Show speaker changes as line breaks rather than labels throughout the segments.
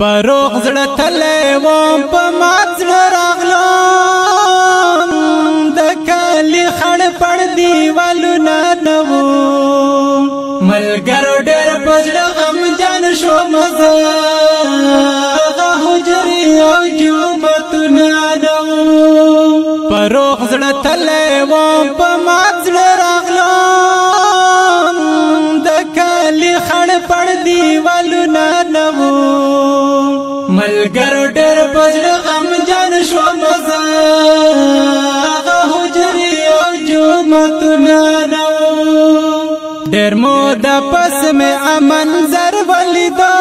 پروغ زړه تلې و په مات زړه راغلو د کلی خړ پړ دیوالو نه نو ملګرو ډېر پزړه غم جان شو مزه هغه حجرې او جومتونه نو پروغ زړه تلې و په مات زړه راغلو د کلی خړ پړ دیوالو نه نو ملګر ډېر پزړه غم جان شو مزه هغه حجري او جومت نانو ډېر مو د پس مې امن زر ولیدا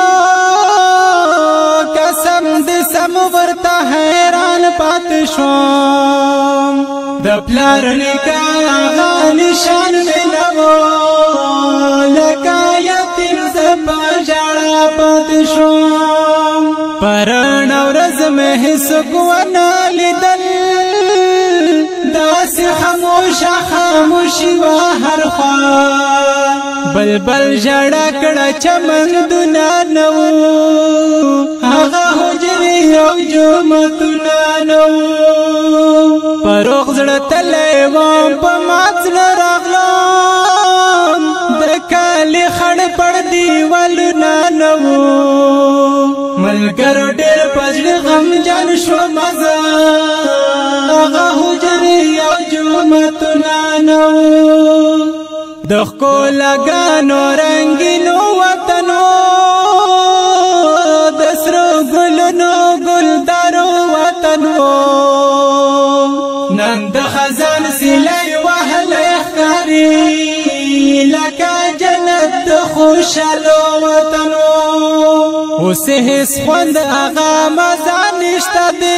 قسم دې سم ورته حیران پات شو د پلار نکاح نشان مې نو مې هیڅ ګونه لیدل داسې خاموش خاموش و هر خوا بلبل ژړا کړه چمن دنا نو هغه حجرې او جومتنا نو پروغ زړه تلې وام په ماتل راغلم د کالي خړ پړ دیوالنا نو ملګرو ډېر پزړه غم جان شو مزه هغه حجرې یو جمعت نانو د ښکلا ګانو رنگینو وطنو د سرو ګلونو ګلدارو وطنو نن د خزان سیلې وهلې ښکاری لکه جنت خوشالو وطنو اوس هیڅ خوند هغه مزه نشته دی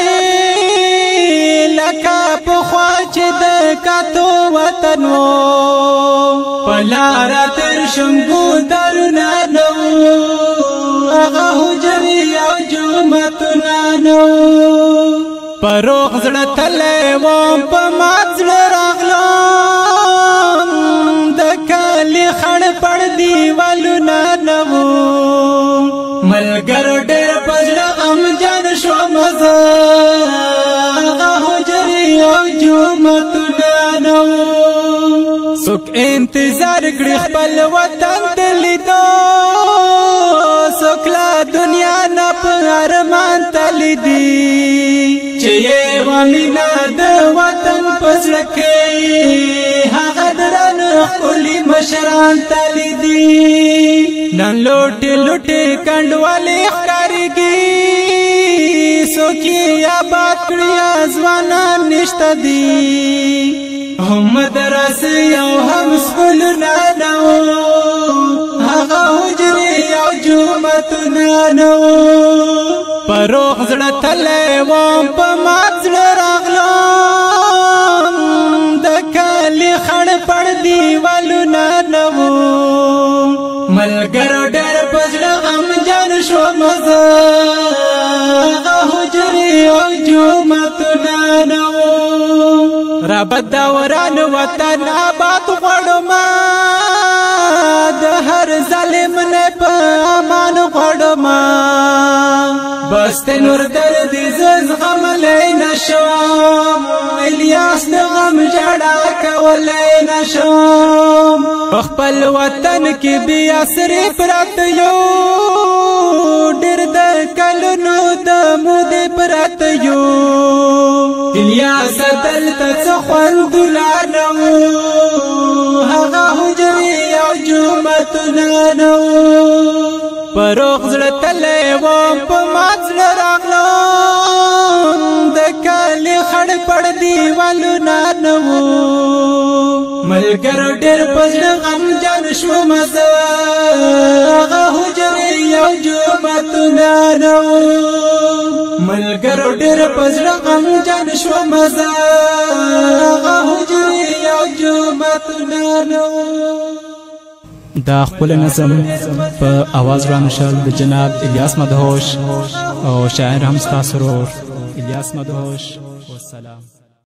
لکه پخوا چې د کتو وطن و پلاره تر شنګو درونه نو هغه حجرې او جومتونه نو پروغ زړه تللی وم په مات زړه راغلم د کلي خړ پړ دیوالو ملګر ډېر پزړه غم جان شو مزه هغه حجرې او جومتونه نو څوک انتظار کړي خپل وطن د لیدو څوک لا دنیا نه په ارمان تللی دي چې یې غمینا د وطن پزړه کې مشران تلی دی نن لوٹی لوٹی کنڈوالی اخکارگی سوکی آباد کڑی آزوانان نشتا دی هم مدرسی او هم سکول نانو هغه حجری او جومت نانو پروخ زڑا تلی وام پا مات زڑا ملګر ډېر پزړه غم جان شو مزه هغه حجرې او جومتونه نه وو رب دوران وطن آباد غواړو ما د هر ظالم نه په امان غواړو ما بس نور درد زغم لې نشم الیاس د غم جړا کولای نشم خپل وطن کې بیا سره پرات یو ډېر د کلونو د مود پرات یو الیاس تل ته خوند لانو هغه حجري او جمعت لانو پروخ زړه تل و په مات راغلو ملګر ډېر پزړه غم جان شو مزه هغه حجرې یو جومات نارو ملګر ډېر پزړه غم جان شو مزه هغه حجرې یو جومات نارو دا خپل نظم په आवाज را نشل د جناب الیاس مدهوش او شاعر هم ستاسو الیاس مدهوش والسلام